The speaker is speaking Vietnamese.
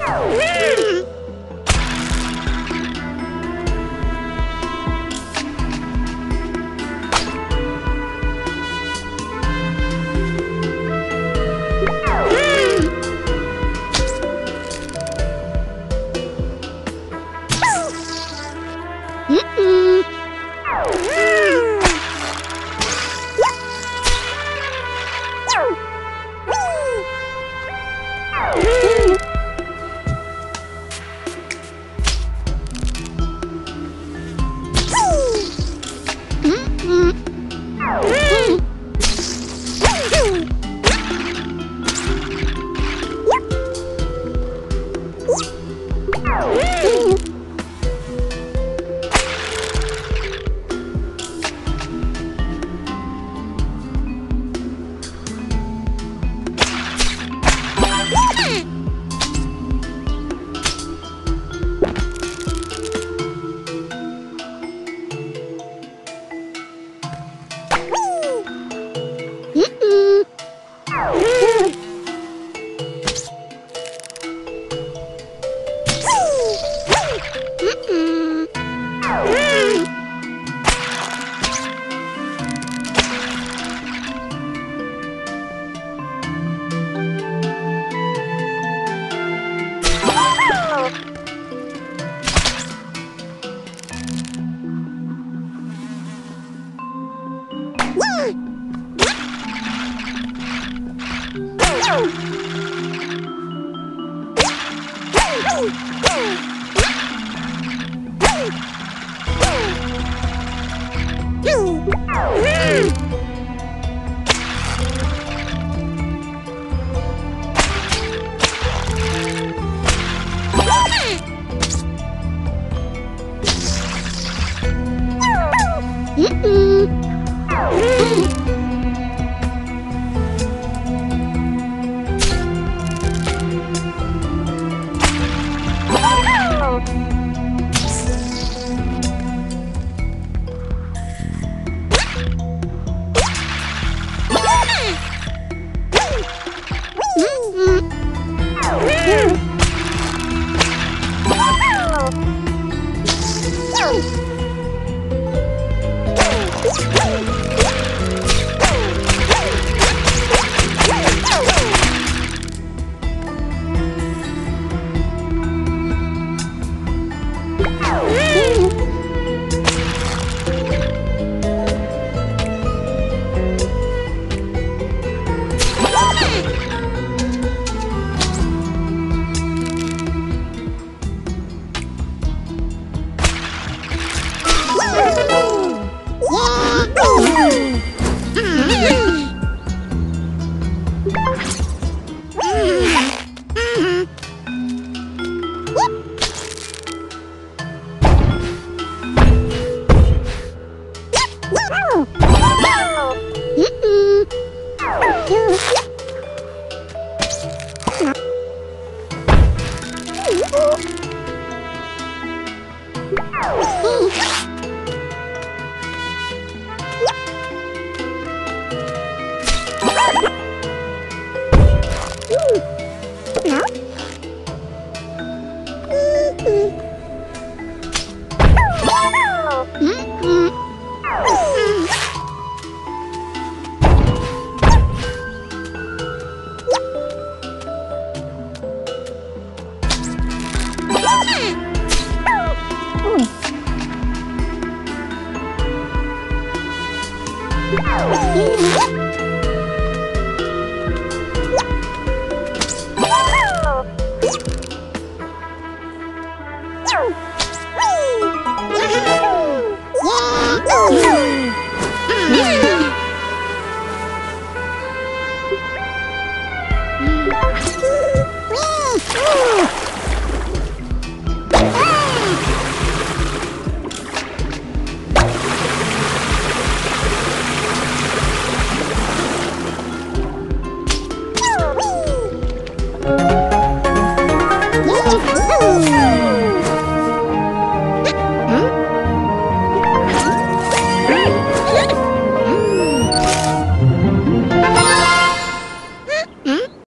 Yeah. Woo! Yeah. Yeah. Oh! Woo!